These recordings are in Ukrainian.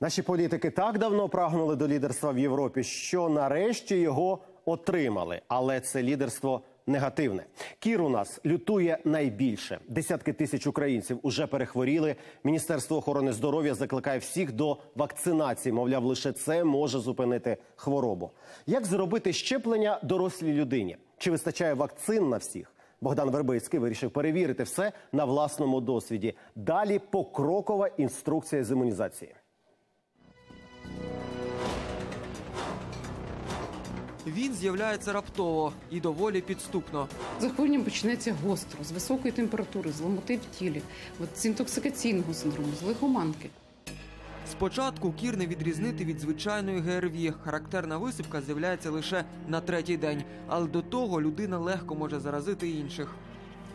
Наші політики так давно прагнули до лідерства в Європі, що нарешті його отримали. Але це лідерство негативне. Кір у нас лютує найбільше. Десятки тисяч українців уже перехворіли. Міністерство охорони здоров'я закликає всіх до вакцинації. Мовляв, лише це може зупинити хворобу. Як зробити щеплення дорослій людині? Чи вистачає вакцин на всіх? Богдан Вербицький вирішив перевірити все на власному досвіді. Далі покрокова інструкція з імунізації. Він з'являється раптово і доволі підступно. Захворювання почнеться гостро, з високої температури, з ломоти в тілі, от з інтоксикаційного синдрому, з лихоманки. Спочатку кір не відрізнити від звичайної ГРВІ. Характерна висипка з'являється лише на третій день, але до того людина легко може заразити інших.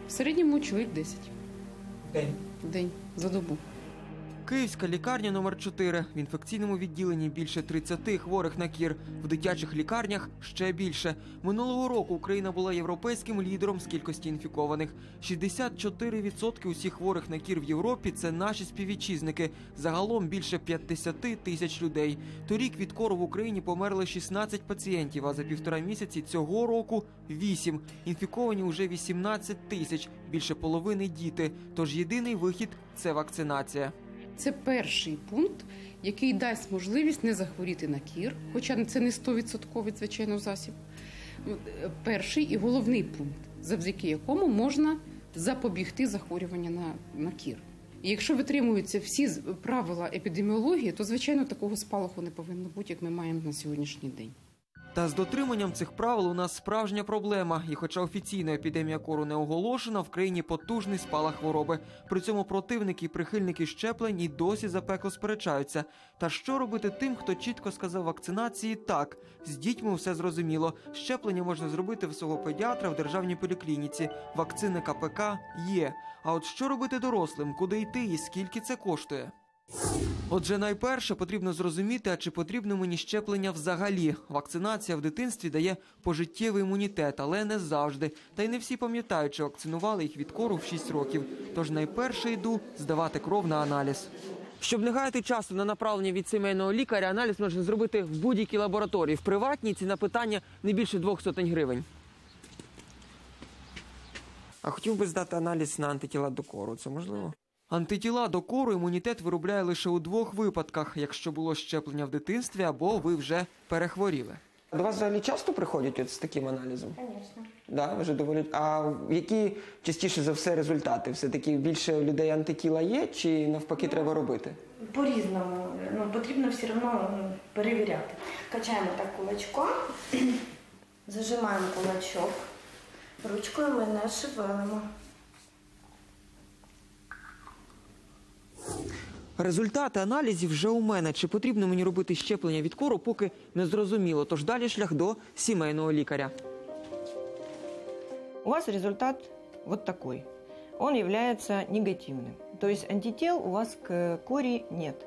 В середньому чоловік 10 День. в день за добу. Київська лікарня номер 4 В інфекційному відділенні більше 30 хворих на кір. В дитячих лікарнях ще більше. Минулого року Україна була європейським лідером з кількості інфікованих. 64% усіх хворих на кір в Європі це наші співвітчизники. Загалом більше 50 тисяч людей. Торік від кору в Україні померли 16 пацієнтів, а за півтора місяці цього року 8. Інфіковані уже 18 тисяч, більше половини діти. Тож єдиний вихід це вакцинація. Це перший пункт, який дасть можливість не захворіти на кір, хоча це не 100% звичайно засіб. Е, Перший і головний пункт, завдяки якому можна запобігти захворювання на, на кір. І якщо витримуються всі правила епідеміології, то звичайно такого спалаху не повинно бути, як ми маємо на сьогоднішній день. Та з дотриманням цих правил у нас справжня проблема. І хоча офіційно епідемія кору не оголошена, в країні потужний спалах хвороби. При цьому противники і прихильники щеплень і досі запекло сперечаються. Та що робити тим, хто чітко сказав вакцинації так? З дітьми все зрозуміло. Щеплення можна зробити в свого педіатра в державній поліклініці. Вакцини КПК є. А от що робити дорослим, куди йти і скільки це коштує? Отже, найперше потрібно зрозуміти, а чи потрібно мені щеплення взагалі. Вакцинація в дитинстві дає пожиттєвий імунітет, але не завжди. Та й не всі пам'ятають, чи вакцинували їх від кору в 6 років. Тож найперше йду здавати кров на аналіз. Щоб не гаяти часу на направлення від сімейного лікаря, аналіз можна зробити в будь-якій лабораторії. В приватній ціна питання не більше двох сотень гривень. А хотів би здати аналіз на антитіла до кору. Це можливо? Антитіла до кору імунітет виробляє лише у двох випадках: якщо було щеплення в дитинстві або ви вже перехворіли. До вас взагалі часто приходять от з таким аналізом? Звісно. Да, вже доволі. А які частіше за все результати? Все-таки більше людей антитіла є, чи навпаки треба робити? По-різному. Ну, потрібно все одно ну, перевіряти. Качаємо так кулачком, зажимаємо кулачок. Ручкою ми не шевелимо. Результати аналізів вже у мене. Чи потрібно мені робити щеплення від кору, поки не зрозуміло. Тож далі шлях до сімейного лікаря. у вас результат вот такой. Он является негативным. То есть антител у вас к кори нет.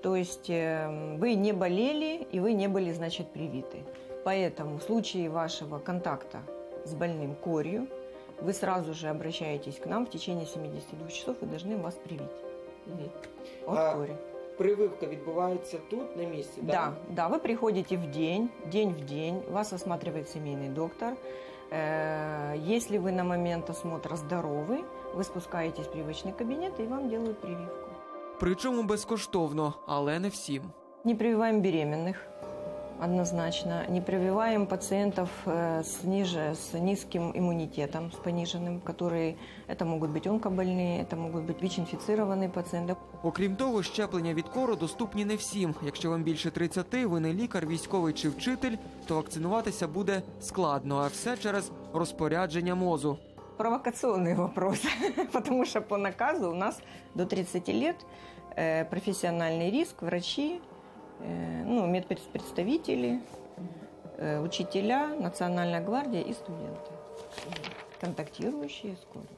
То есть э, вы не болели и вы не были, значит, привиты. Поэтому в случае вашего контакта с больным корью вы сразу же обращаетесь к нам в течение 72 часов и должны вас привить от А, кори. Прививка відбувається тут, на місці, Да, да, вы приходите в день, день в день, вас осматривает семейный доктор. Э, Если вы на момент осмотра здоровы, вы спускаетесь в привычный кабинет и вам делают прививку. Причому безкоштовно, але не всім. Не прививаем беременных, однозначно. Не прививаем пациентов э, с, ниже, с низким иммунитетом, с пониженным, которые, это могут быть онкобольные, это могут быть ВИЧ-инфицированные пациенты. Окрім того, щеплення від кору доступні не всім. Якщо вам більше 30, ви не лікар, військовий чи вчитель, то вакцинуватися буде складно, а все через розпорядження мозу. Провокационный вопрос, потому что по наказу у нас до 30 лет э, профессиональный риск, врачи, э, ну, медпредставители, э, учителя, Национальная гвардия и студенты, контактирующие с корью.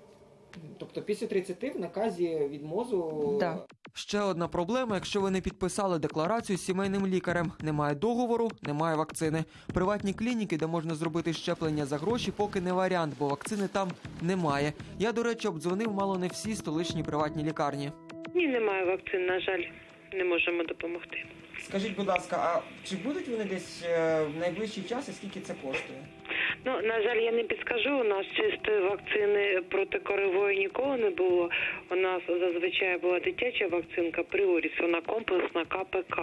Тобто після 30 в наказі від мозу Да. Ще одна проблема, якщо ви не підписали декларацію з сімейним лікарем. Немає договору, немає вакцини. Приватні клініки, де можна зробити щеплення за гроші, поки не варіант, бо вакцини там немає. Я, до речі, обдзвонив мало не всі столичні приватні лікарні. Ні, немає вакцин, на жаль. не можемо допомогти. Скажіть, будь ласка, а чи будуть вони десь е, в найближчий час і скільки це коштує? Ну на жаль, я не підскажу. У нас чистої вакцини проти корової ніколи не було. У нас зазвичай була дитяча вакцинка Пріоріс, вона комплексна КПК.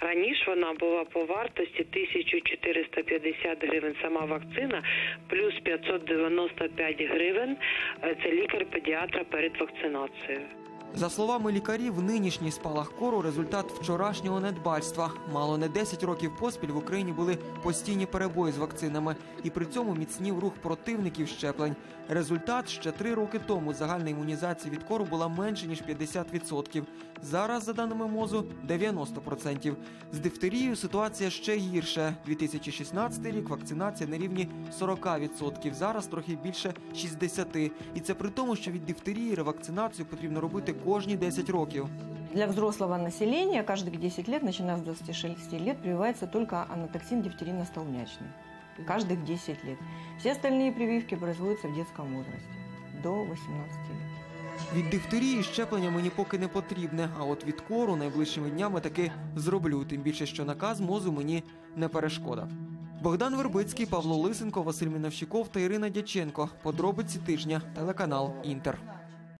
Раніше вона була по вартості 1450 гривень сама вакцина, плюс 595 гривень е, це лікар-педіатра перед вакцинацією. За словами лікарів, нинішній спалах кору результат вчорашнього недбальства. Мало не 10 років поспіль в Україні були постійні перебої з вакцинами, і при цьому міцнів рух противників щеплень. Результат ще три роки тому загальна імунізація від кору була менше ніж 50%. Зараз, за даними мозу, 90%. З дифтерією ситуація ще гірше. 2016 рік вакцинація на рівні 40%. Зараз трохи більше 60%. І це при тому, що від дифтерії ревакцинацію потрібно робити кожні 10 років. Для взрослого населения каждых 10 лет, начиная с 26 лет, прививается только анатоксин дифтерино-столбнячный. Каждых 10 лет. Все остальные прививки производятся в детском возрасте, до 18 лет. Від дифтерії щеплення мені поки не потрібне, а от від кору найближчими днями таки зроблю. Тим більше, що наказ мозу мені не перешкода. Богдан Вербицький, Павло Лисенко, Василь Міновщиков та Ірина Дяченко. Подробиці тижня. Телеканал Інтер.